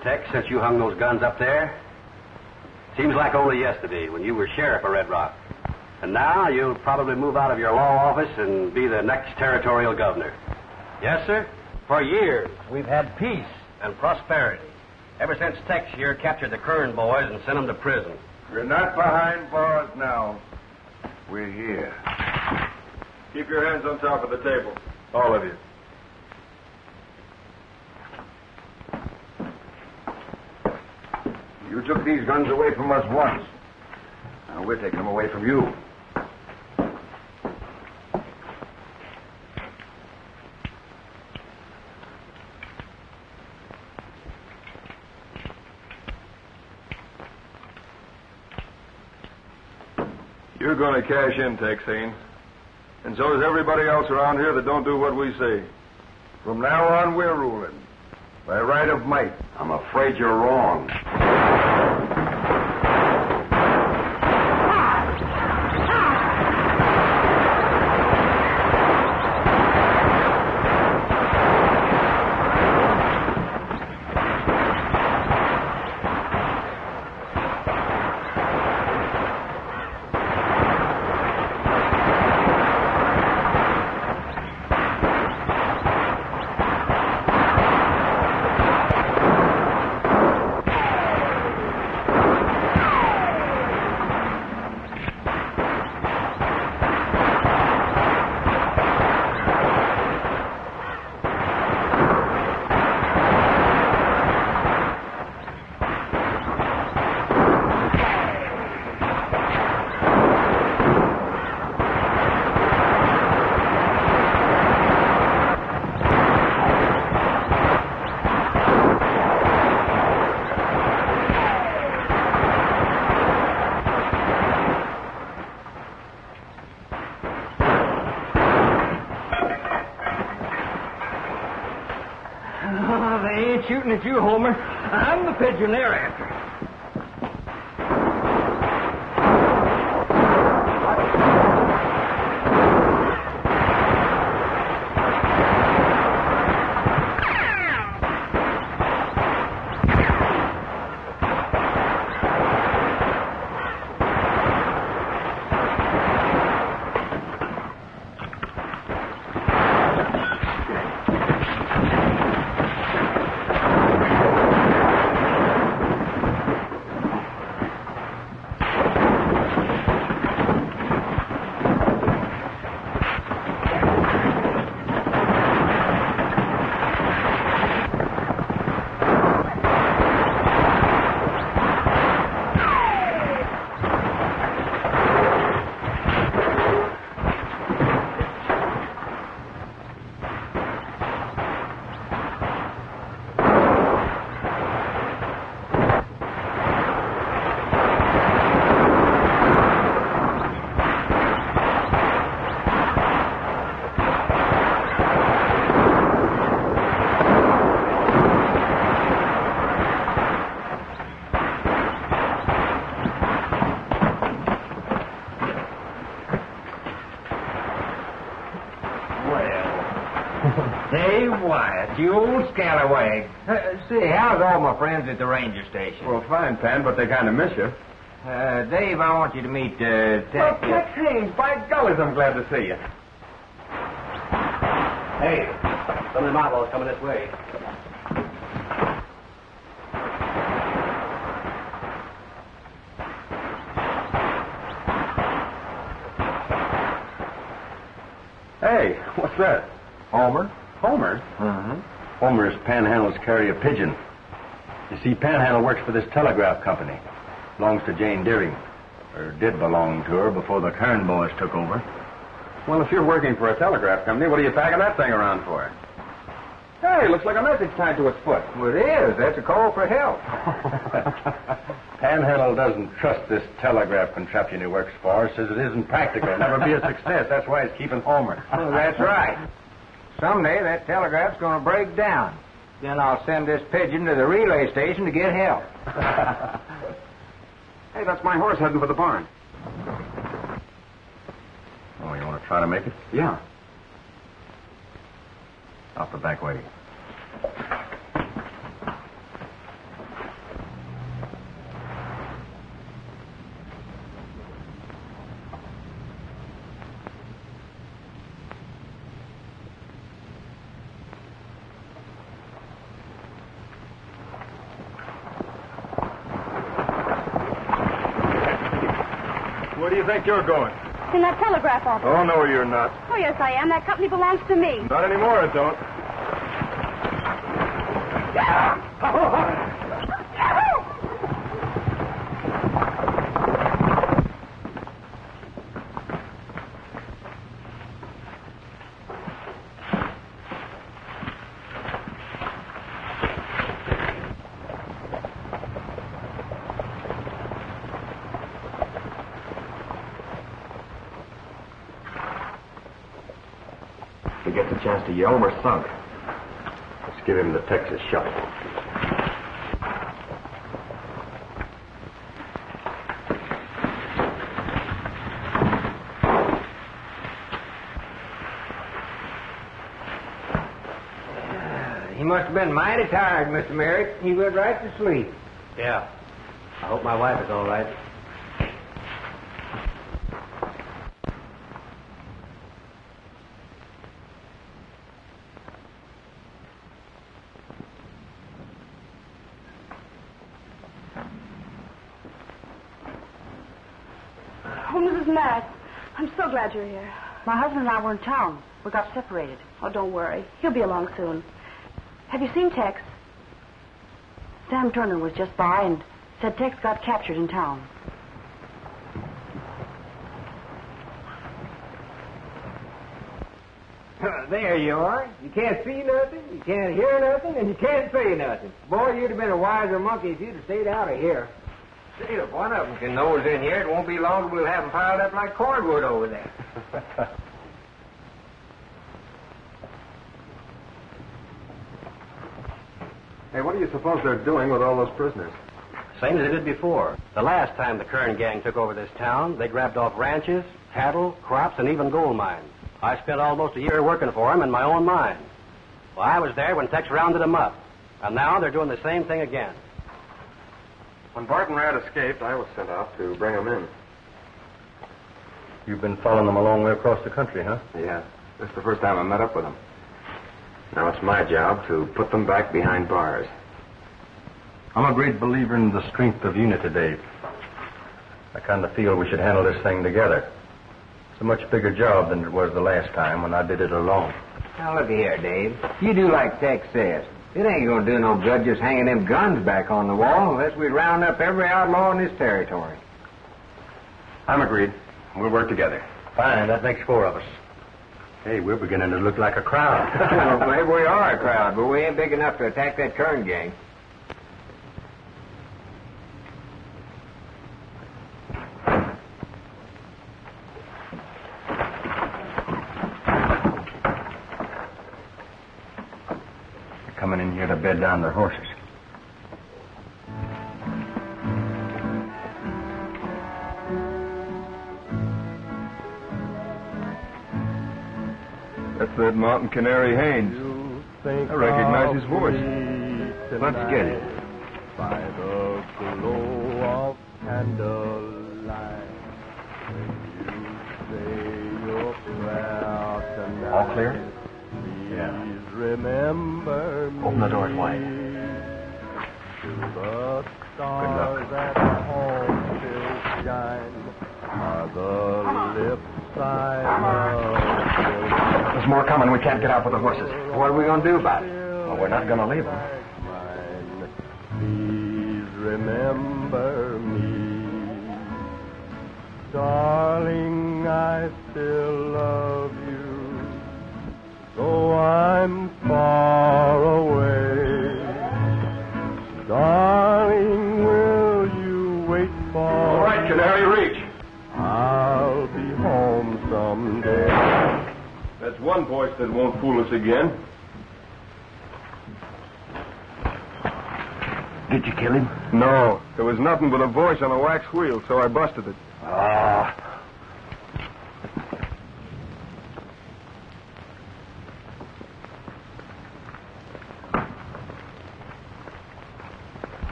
five Tex, since you hung those guns up there. Seems like only yesterday when you were sheriff of Red Rock. And now you'll probably move out of your law office and be the next territorial governor. Yes, sir? For years, we've had peace and prosperity. Ever since Tex here captured the Kern boys and sent them to prison. We're not behind bars now. We're here. Keep your hands on top of the table. All of you. You took these guns away from us once. Now we're taking them away from you. You're going to cash in, Texane. And so is everybody else around here that don't do what we say. From now on, we're ruling. By right of might. I'm afraid you're wrong. Oh, they ain't shooting at you, Homer. I'm the pigeon they're after. Hey, Wyatt, you old scalawag. Uh, say, how's all my friends at the ranger station? Well, fine, Pan, but they kind of miss you. Uh, Dave, I want you to meet uh, Well, Tex. Tex Haynes, by golly, I'm glad to see you. Hey, some of them outlaws coming this way. Hey, what's that? Homer? Homer? Mm-hmm. Homer's Panhandle's carry a pigeon. You see, Panhandle works for this telegraph company. Belongs to Jane Deering. Or did belong to her before the Kern boys took over. Well, if you're working for a telegraph company, what are you packing that thing around for? Hey, looks like a message tied to its foot. Well, it is. That's a call for help. Panhandle doesn't trust this telegraph contraption he works for. Says it isn't practical. Never be a success. That's why he's keeping Homer. Well, that's right. Someday that telegraph's going to break down. Then I'll send this pigeon to the relay station to get help. Hey, that's my horse heading for the barn. Oh, you want to try to make it? Yeah. Off the back way. Where do you think you're going? In that telegraph office. Oh, no, you're not. Oh, yes, I am. That company belongs to me. Not anymore, it don't. If he gets a chance to yell, we're sunk. Let's give him the Texas shuffle. Uh, he must have been mighty tired, Mr. Merrick. He went right to sleep. Yeah. I hope my wife is all right. Oh, Mrs. Mack, I'm so glad you're here. My husband and I were in town. We got separated. Oh, don't worry. He'll be along soon. Have you seen Tex? Sam Turner was just by and said Tex got captured in town. there you are. You can't see nothing, you can't hear nothing, and you can't say nothing. Boy, you'd have been a wiser monkey if you'd have stayed out of here. See, if one of them can nose in here, it won't be long we'll have them piled up like cordwood over there. Hey, what do you suppose they're doing with all those prisoners? Same as they did before. The last time the Kern gang took over this town, they grabbed off ranches, cattle, crops, and even gold mines. I spent almost a year working for them in my own mine. Well, I was there when Tex rounded them up. And now they're doing the same thing again. When Barton Rad escaped, I was sent out to bring him in. You've been following them a long way across the country, huh? Yeah. This is the first time I met up with them. Now it's my job to put them back behind bars. I'm a great believer in the strength of unity, Dave. I kind of feel we should handle this thing together. It's a much bigger job than it was the last time when I did it alone. Now, look here, Dave. You do like Tex says. It ain't gonna do no good just hanging them guns back on the wall unless we round up every outlaw in this territory. I'm agreed. We'll work together. Fine, that makes four of us. Hey, we're beginning to look like a crowd. well, maybe we are a crowd, but we ain't big enough to attack that Kern gang. They're coming in here to bed down their horses. That's that mountain canary Haynes. I recognize his voice. Let's get it. By the glow of candlelight, when you say your prayer tonight, All clear? Please remember me. Open the doors wide. To the stars at home still shine. Are the lips I love There's more coming. We can't get out with the horses. What are we gonna do about it? Well, we're not going to leave them. Please remember me. Darling, I still love you. Though I'm far away. Darling, will you wait for All right, Canary, reach. I'll be home someday. One voice that won't fool us again. Did you kill him? No. There was nothing but a voice on a wax wheel, so I busted it. Ah.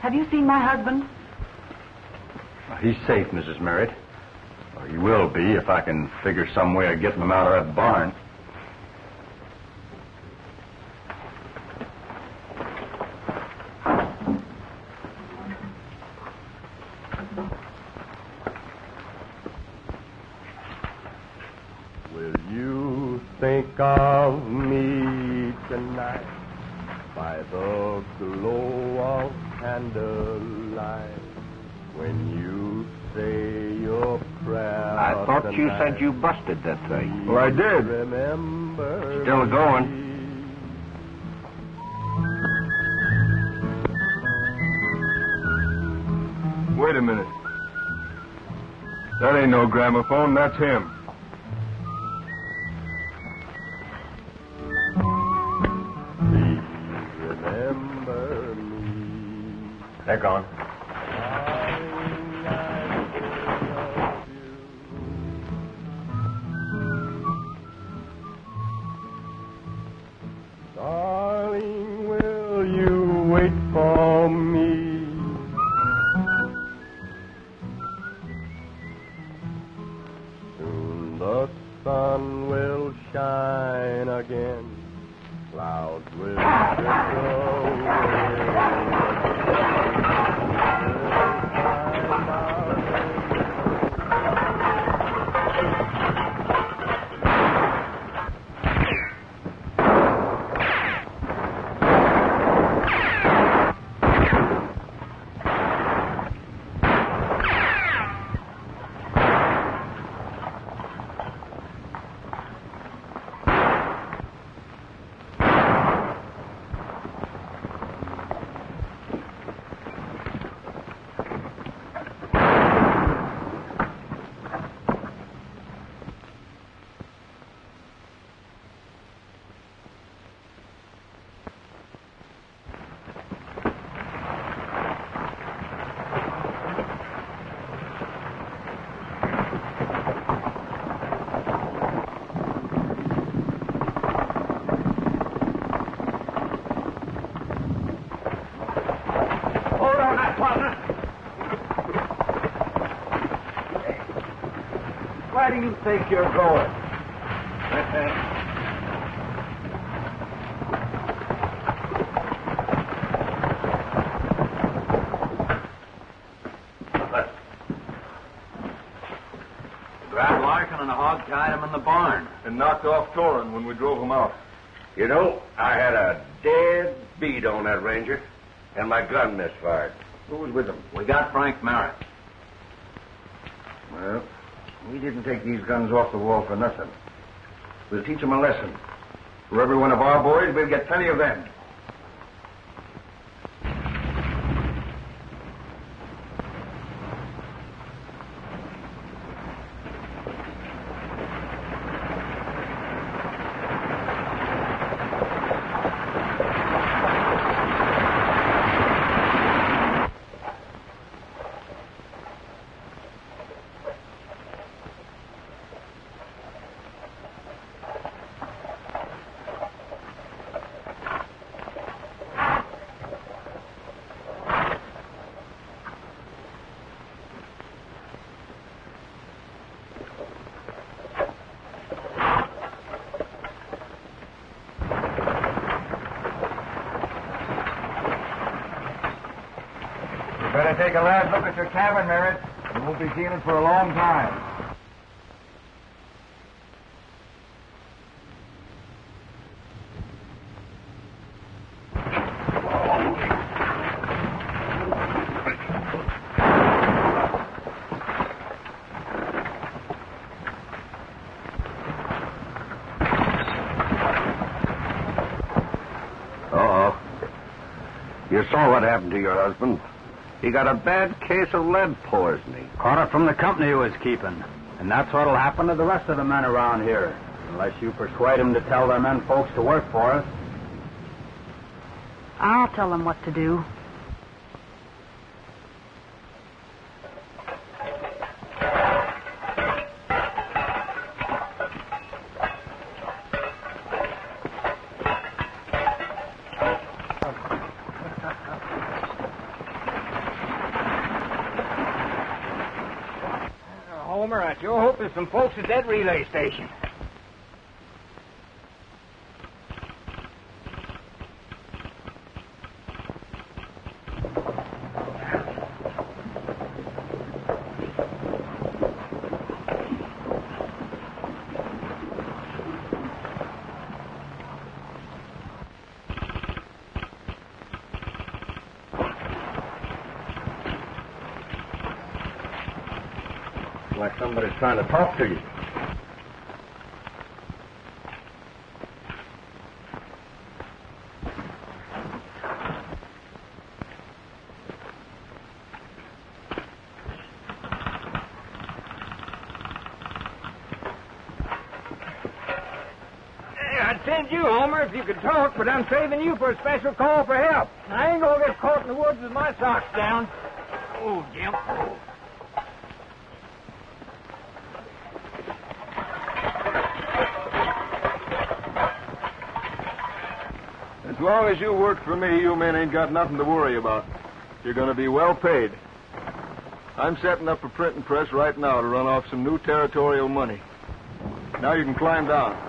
Have you seen my husband? He's safe, Mrs. Merritt. Or he will be if I can figure some way of getting him out of that barn. Will you think of me tonight by the glow of candlelight when you say your prayer? I thought you said you busted that thing. Well, I did. Remember Still going. Wait a minute. That ain't no gramophone. That's him. Please remember me. They're gone. Think you're going? Grabbed Larkin and the hog tied him in the barn. And knocked off Torin when we drove him out. You know, I had a dead beat on that ranger, and my gun misfired. Who was with him? We got Frank Merritt. Well, we didn't take these guns off the wall for nothing. We'll teach them a lesson. For every one of our boys, we'll get plenty of them. You better take a last look at your cabin, Merritt. You won't be seeing it for a long time. You saw what happened to your husband. He got a bad case of lead poisoning. Caught it from the company he was keeping. And that's what'll happen to the rest of the men around here. Unless you persuade them to tell their men folks to work for us. I'll tell them what to do. Some folks at that relay station. Like somebody's trying to talk to you. Hey, I'd you, Homer, if you could talk, but I'm saving you for a special call for help. I ain't gonna get caught in the woods with my socks down. Oh, Jim. Long as you work for me, you men ain't got nothing to worry about. You're going to be well paid. I'm setting up a printing press right now to run off some new territorial money. Now you can climb down.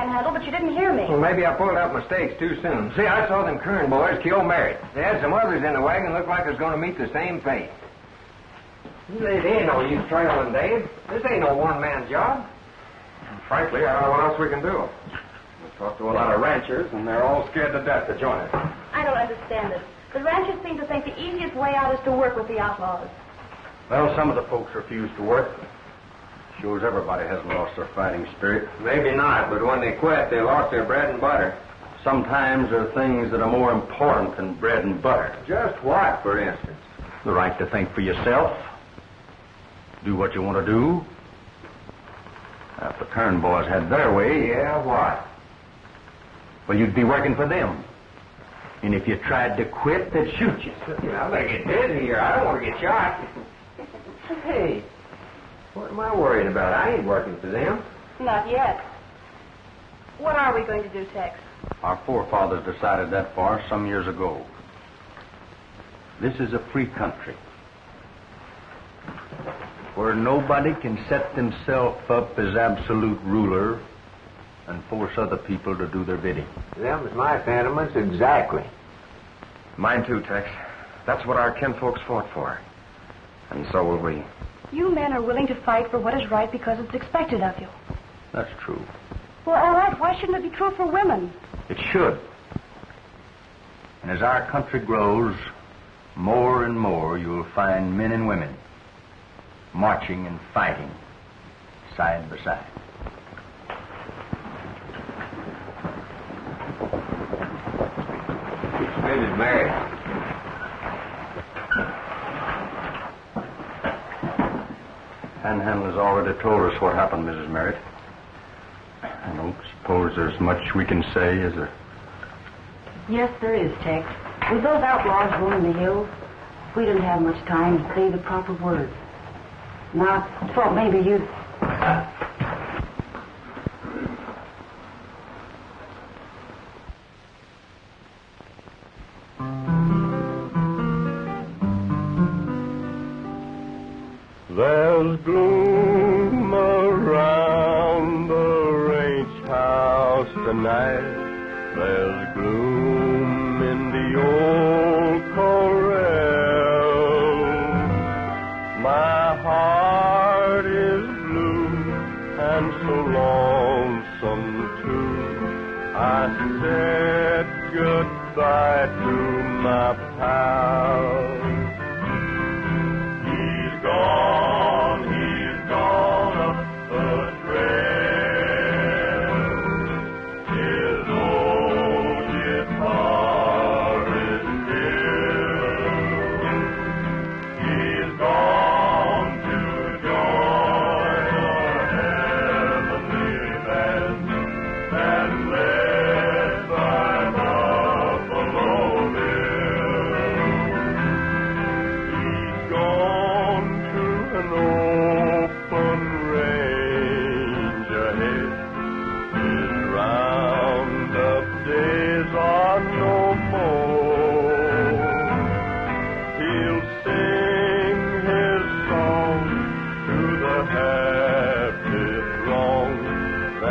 Tried to, Panhandle, but you didn't hear me. Well, maybe I pulled out my stakes too soon. See, I saw them Kern boys kill Merritt. They had some others in the wagon looked like it was going to meet the same fate. There ain't no use trailing, Dave. This ain't no one-man job. Frankly, I don't know what else we can do. We talked to a lot of ranchers, and they're all scared to death to join us. I don't understand it. The ranchers seem to think the easiest way out is to work with the outlaws. Well, some of the folks refuse to work. Shows everybody hasn't lost their fighting spirit. Maybe not, but when they quit, they lost their bread and butter. Sometimes there are things that are more important than bread and butter. Just what, for instance? The right to think for yourself. Do what you want to do. Now, if the Kern boys had their way, Yeah, what? well, you'd be working for them. And if you tried to quit, they'd shoot you. I better get busy here. I don't want to get shot. hey, what am I worrying about? I ain't working for them. Not yet. What are we going to do, Tex? Our forefathers decided that far some years ago. This is a free country where nobody can set themselves up as absolute ruler and force other people to do their bidding. Them's my sentiments exactly. Mine too, Tex. That's what our kinfolks fought for. And so will we. You men are willing to fight for what is right because it's expected of you. That's true. Well, all right. Why shouldn't it be true for women? It should. And as our country grows, more and more you'll find men and women marching and fighting side by side. Mrs. Mary. Panhandle has already told us what happened, Mrs. Merritt. I don't suppose there's much we can say, is there? Yes, there is, Tex. With those outlaws roaming the hills, we didn't have much time to say the proper words. Now, I thought maybe you'd.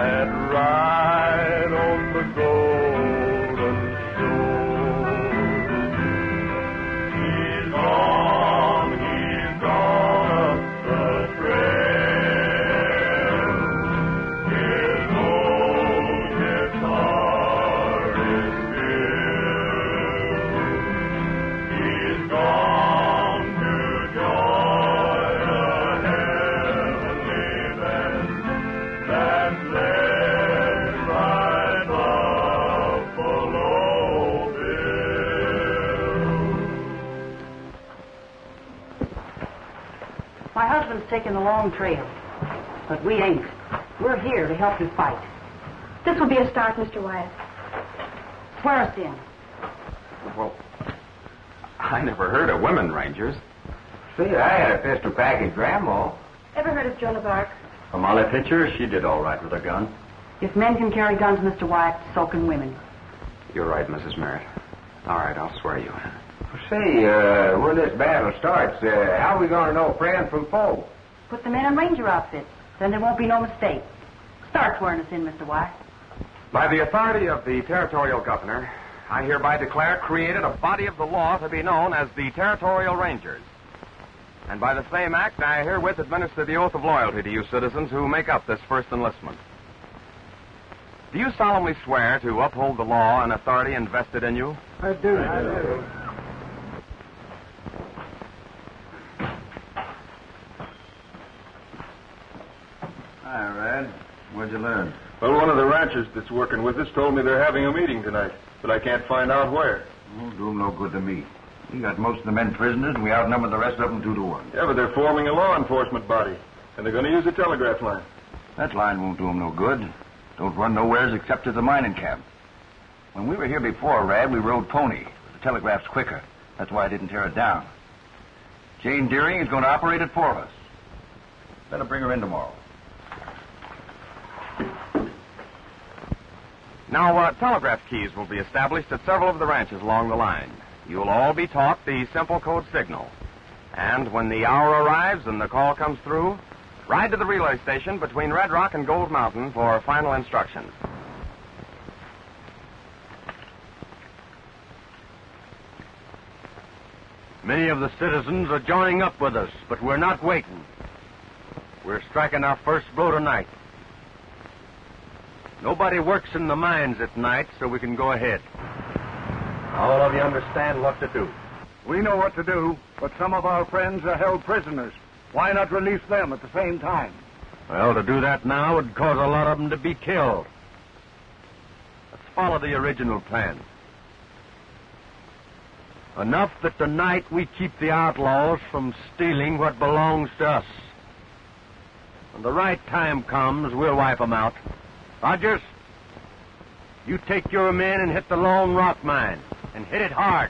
that ride. Taking the long trail. But we ain't. We're here to help you fight. This will be a start, Mr. Wyatt. Swear us in. Well, I never heard of women rangers. See, I had a pistol pack in Grandma. Ever heard of Joan of Arc? For Molly Pitcher, she did all right with her gun. If men can carry guns, Mr. Wyatt, so can women. You're right, Mrs. Merritt. All right, I'll swear you. Say, uh, when this battle starts, uh, how are we going to know friend from foe? Put the men in ranger outfits. Then there won't be no mistake. Start swearing us in, Mr. Wyatt. By the authority of the territorial governor, I hereby declare created a body of the law to be known as the Territorial Rangers. And by the same act, I herewith administer the oath of loyalty to you citizens who make up this first enlistment. Do you solemnly swear to uphold the law and authority invested in you? I do. I do. Hi, Rad. What'd you learn? Well, one of the ranchers that's working with us told me they're having a meeting tonight, but I can't find out where. Won't do 'em no good to me. We got most of the men prisoners, and we outnumber the rest of them two to one. Yeah, but they're forming a law enforcement body, and they're going to use a telegraph line. That line won't do 'em no good. Don't run nowheres except to the mining camp. When we were here before, Rad, we rode pony. The telegraph's quicker. That's why I didn't tear it down. Jane Deering is going to operate it for us. Better bring her in tomorrow. Now, uh, telegraph keys will be established at several of the ranches along the line. You'll all be taught the simple code signal. And when the hour arrives and the call comes through, ride to the relay station between Red Rock and Gold Mountain for final instructions. Many of the citizens are joining up with us, but we're not waiting. We're striking our first blow tonight. Nobody works in the mines at night, so we can go ahead. All of you understand what to do. We know what to do, but some of our friends are held prisoners. Why not release them at the same time? Well, to do that now would cause a lot of them to be killed. Let's follow the original plan. Enough that tonight we keep the outlaws from stealing what belongs to us. When the right time comes, we'll wipe them out. Rogers, you take your men and hit the Lone Rock mine, and hit it hard.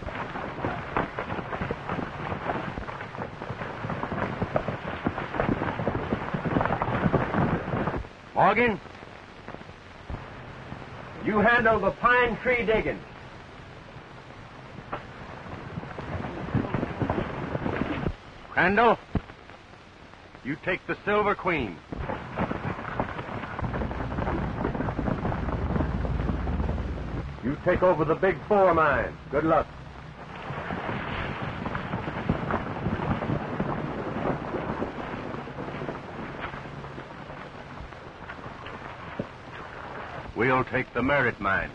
Morgan, you handle the pine tree digging. Crandall, you take the Silver Queen. Take over the Big Four mine. Good luck. We'll take the Merritt mine.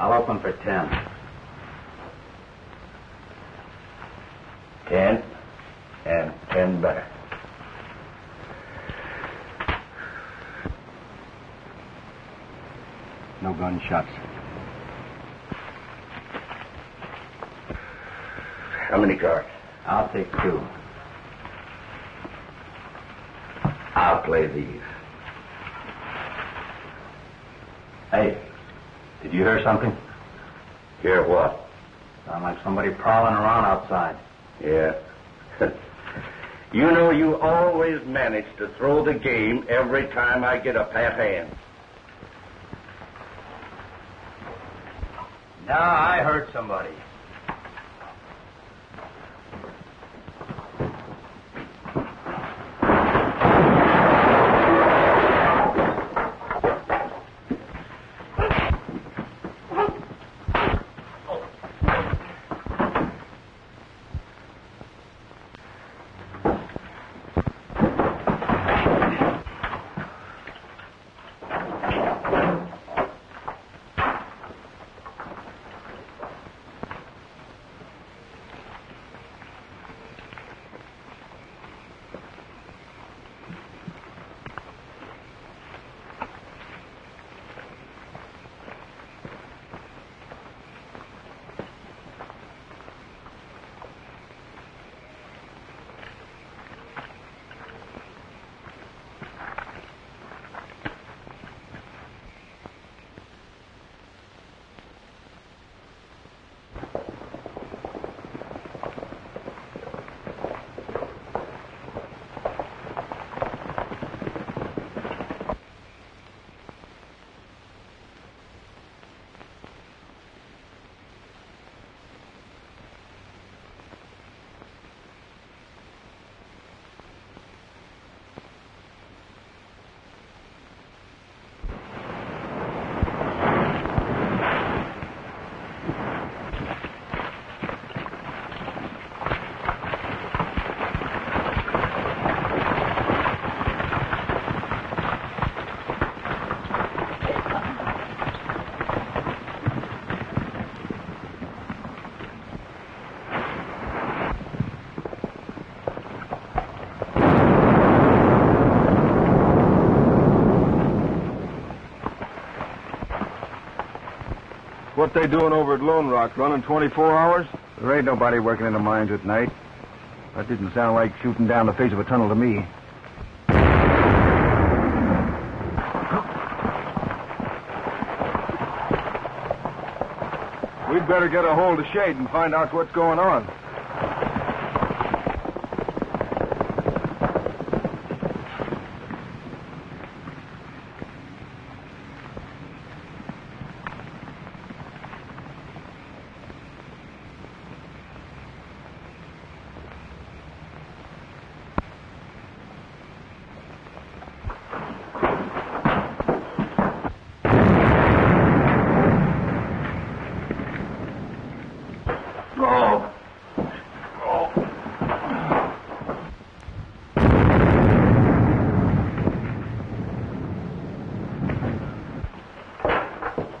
I'll open for ten. Ten. And ten better. No gunshots. How many cards? I'll take two. I'll play these. Hey, did you hear something? Hear what? Sound like somebody prowling around outside. Yeah. you know, you always manage to throw the game every time I get a pat hand. Now I heard somebody. What they doing over at Lone Rock? Running 24 hours? There ain't nobody working in the mines at night. That didn't sound like shooting down the face of a tunnel to me. We'd better get a hold of Shade and find out what's going on.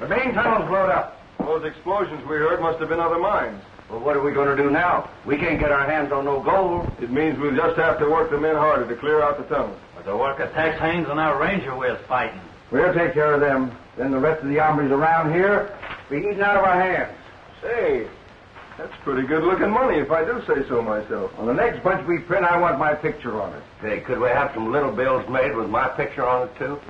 The main tunnel's blown up. Those explosions we heard must have been other mines. Well, what are we going to do now? We can't get our hands on no gold. It means we'll just have to work the men harder to clear out the tunnel. But the work of Tex Haynes and our ranger we're fighting. We'll take care of them. Then the rest of the hombres around here be eating out of our hands. Say, that's pretty good looking money if I do say so myself. On the next bunch we print, I want my picture on it. Hey, could we have some little bills made with my picture on it, too?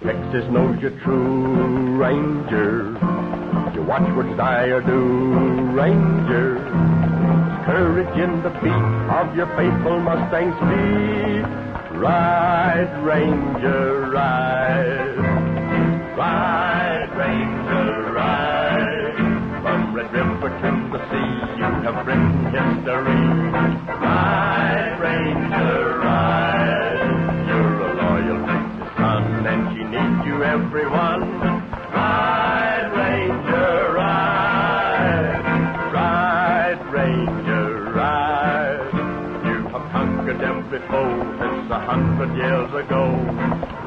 Texas knows you're true, Ranger. Watch what I do, Ranger. Courage in the beat of your faithful Mustang's feet. Ride, Ranger, ride. Ride, Ranger, ride. From Red River to the sea, you have written history. Ride, Ranger, ride. You're a loyal Texas son, and she needs you, everyone. Ride, Ranger, ride. You have conquered every foe since a hundred years ago.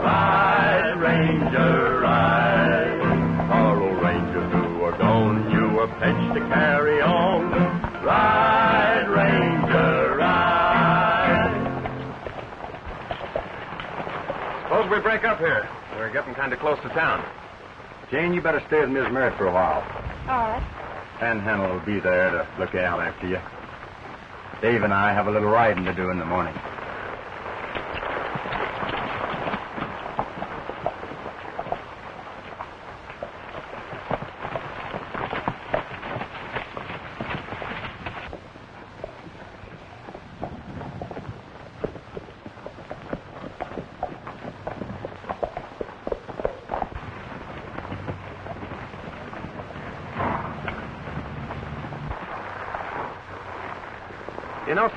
Ride, Ranger, ride. For old Rangers who are gone, you are pledged to carry on. Ride, Ranger, ride. Suppose we break up here. We're getting kind of close to town. Jane, you better stay with Miss Merritt for a while. All right. Panhandle will be there to look out after you. Dave and I have a little riding to do in the morning.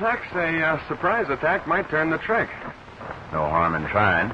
Tex, a uh, surprise attack might turn the trick. No harm in trying.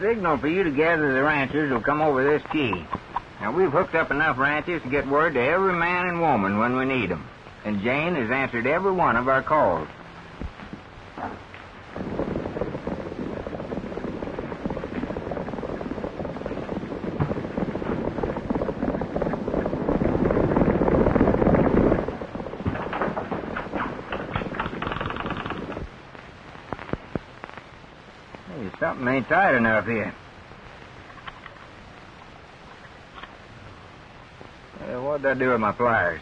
The signal for you to gather the ranchers will come over this key. Now, we've hooked up enough ranches to get word to every man and woman when we need 'em, And Jane has answered every one of our calls. Hey, something ain't tight enough here. What'd I do with my pliers?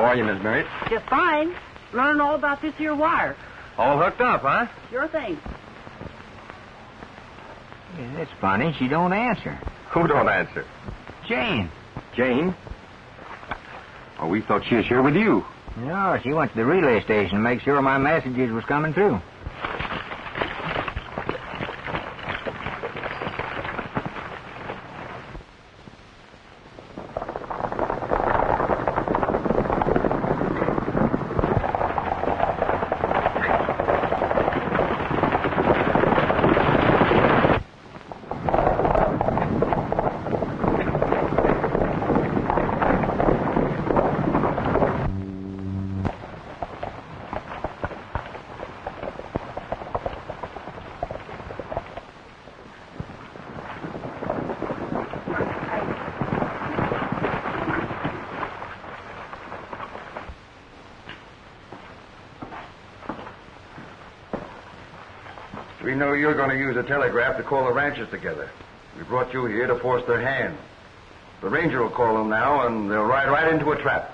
How are you, Miss Merritt? Just fine. Learning all about this here wire. All hooked up, huh? Sure thing. Yeah, that's funny. She don't answer. Who don't answer? Jane. Jane? Oh, we thought she was here with you. No, she went to the relay station to make sure my messages was coming through. We know you're going to use a telegraph to call the ranchers together. We brought you here to force their hand. The ranger will call them now, and they'll ride right into a trap.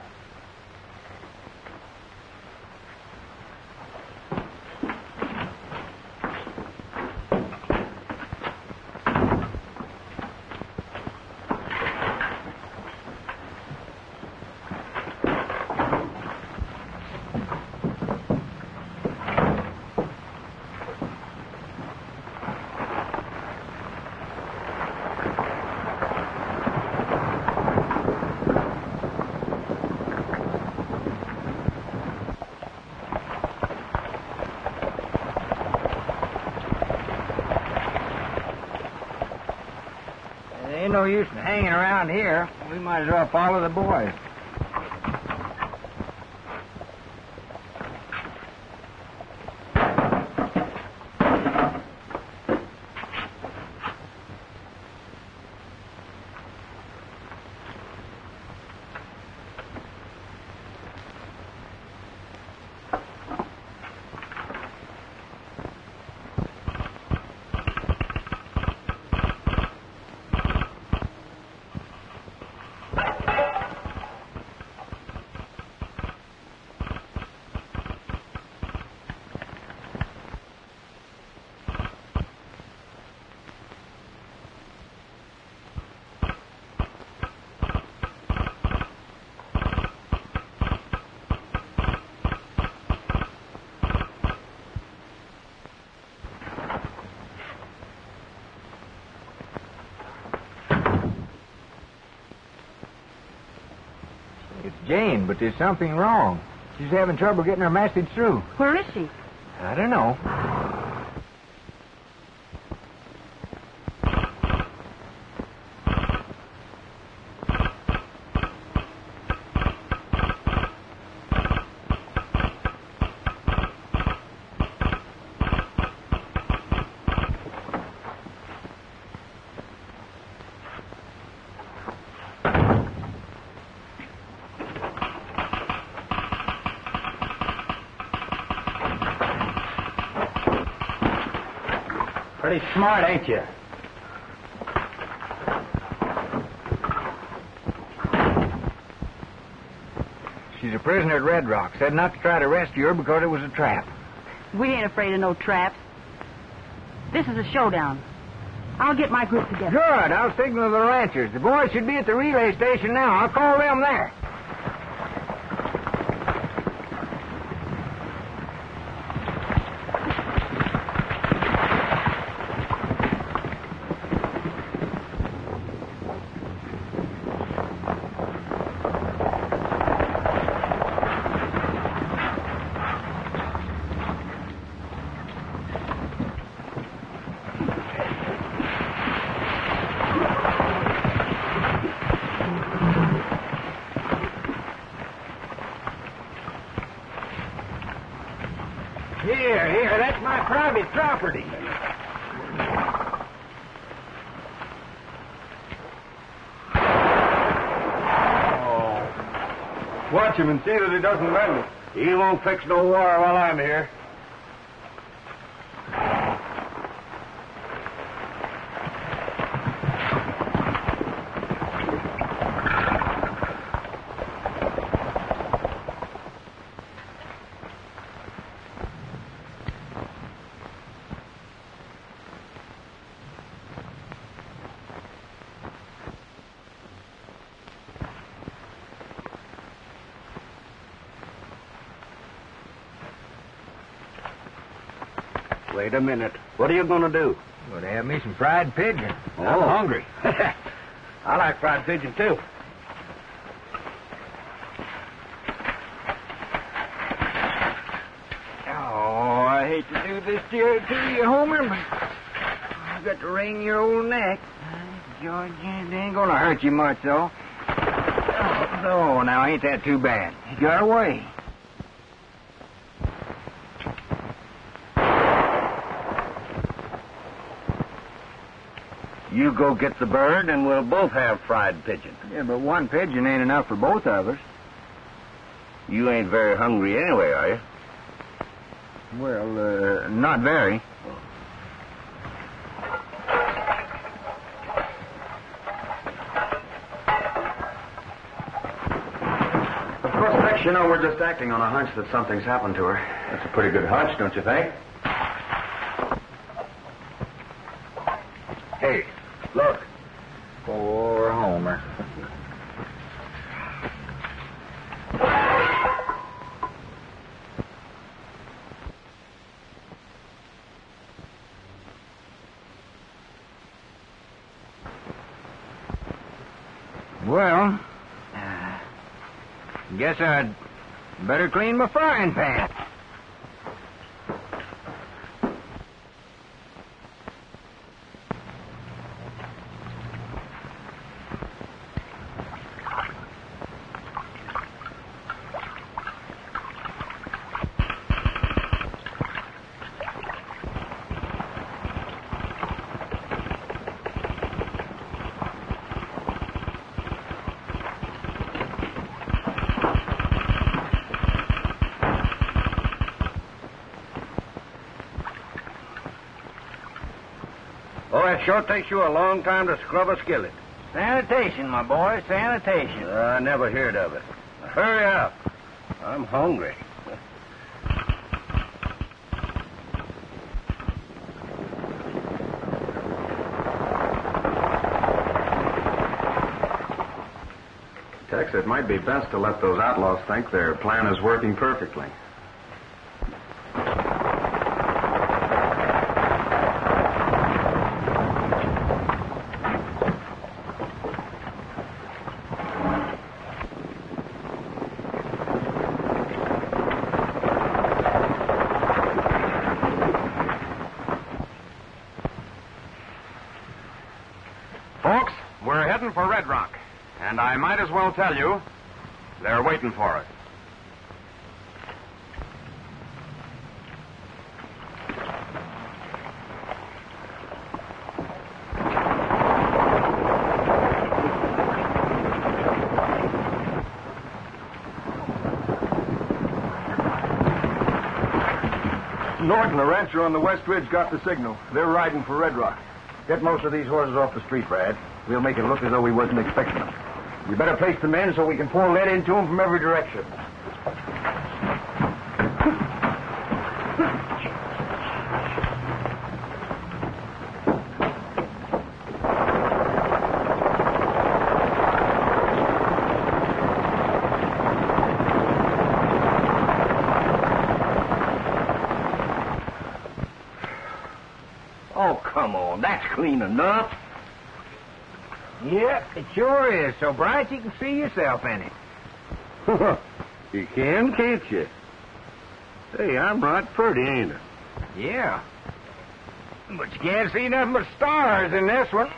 Use in hanging around here. We might as well follow the boys. It's Jane, but there's something wrong. She's having trouble getting her message through. Where is she? I don't know. Pretty smart, ain't you? She's a prisoner at Red Rock. Said not to try to rescue her because it was a trap. We ain't afraid of no traps. This is a showdown. I'll get my group together. Good. I'll signal the ranchers. The boys should be at the relay station now. I'll call them there. Here, here, that's my private property. Watch him and see that he doesn't bend it. He won't fix no war while I'm here. Wait a minute. What are you going to do? Gonna have me some fried pigeon. I'm Oh. hungry. I like fried pigeon, too. Oh, I hate to do this to you, to you, Homer, but I've got to wring your old neck. George, it ain't gonna hurt you much, though. Oh, no, now ain't that too bad? You got away. You go get the bird, and we'll both have fried pigeon. Yeah, but one pigeon ain't enough for both of us. You ain't very hungry anyway, are you? Well, uh, not very. Of course, Tex, you know we're just acting on a hunch that something's happened to her. That's a pretty good hunch, don't you think? Hey, look. Poor Homer. Well, uh, guess I'd better clean my frying pan. Sure takes you a long time to scrub a skillet. Sanitation, my boy, sanitation. Uh, I never heard of it. Hurry up. I'm hungry. Tex, it might be best to let those outlaws think their plan is working perfectly. Folks, we're heading for Red Rock. And I might as well tell you, they're waiting for us. Norton, the rancher on the West Ridge, got the signal. They're riding for Red Rock. Get most of these horses off the street, Brad. We'll make it look as though we wasn't expecting them. You better place the men so we can pour lead into them from every direction. Oh, come on. That's clean enough. Yep, it sure is. So bright you can see yourself in it. you can, can't you? Hey, I'm right pretty, ain't I? Yeah. But you can't see nothing but stars in this one.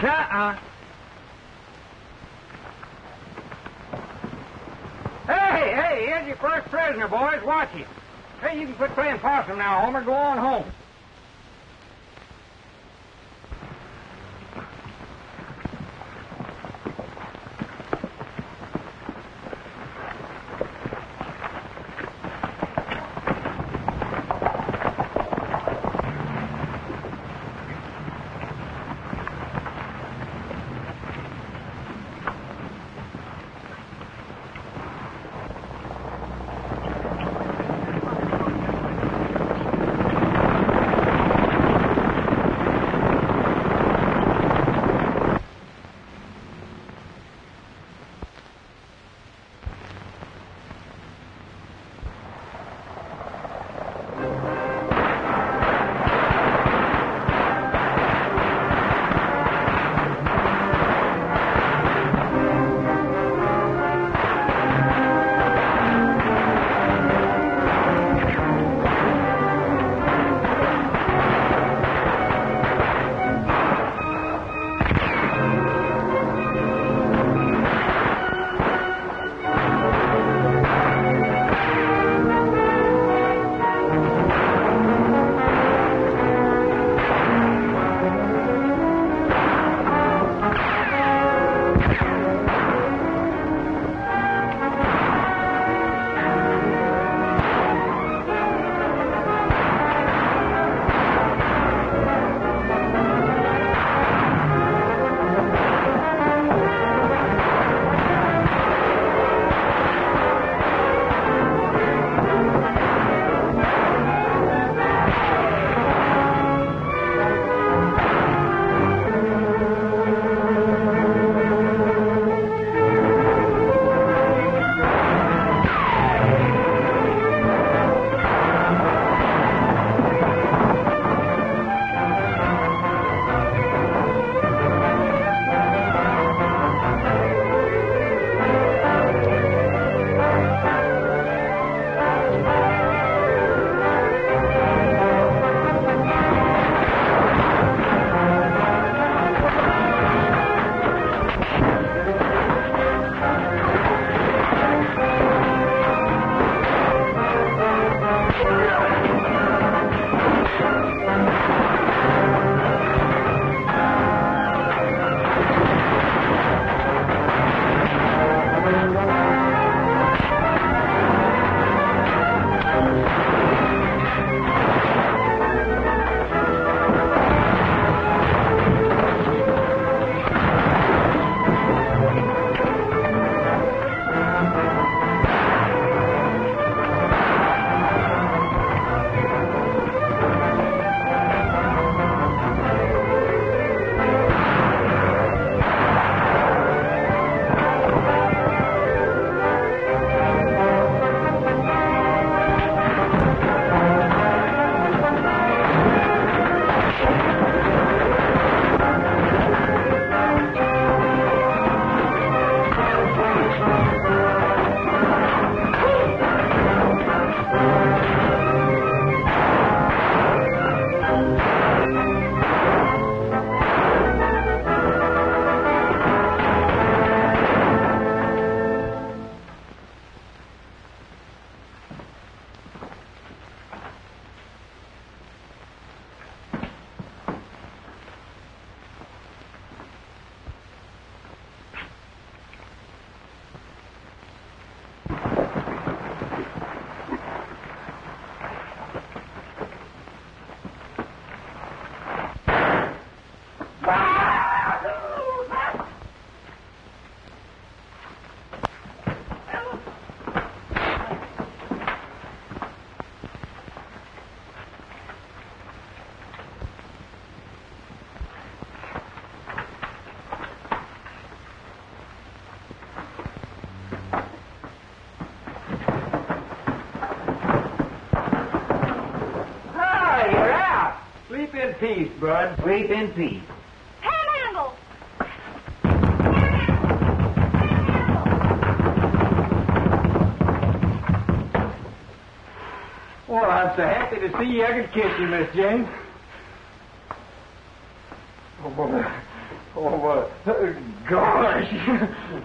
Uh-uh. Hey, hey, here's your first prisoner, boys. Watch him. Hey, you can possum now, Homer. Go on home. Peace, bud. Sleep in peace. Panhandle! Well, I'm so happy to see you. I could kiss you, Miss Jane. Oh, boy. Oh, boy. Gosh.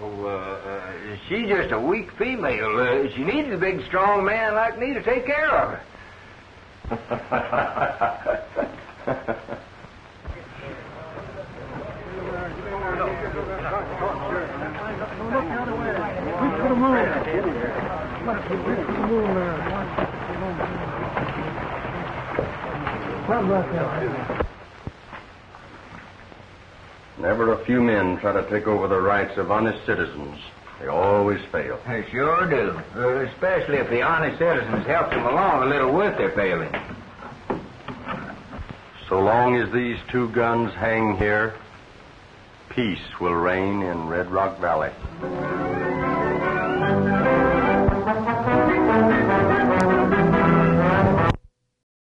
Oh, uh, uh, she's just a weak female. Uh, she needs a big, strong man like me to take care of her. Never a few men try to take over the rights of honest citizens, they always fail. They sure do. Uh, especially if the honest citizens help them along a little with their failing. So long as these two guns hang here, peace will reign in Red Rock Valley.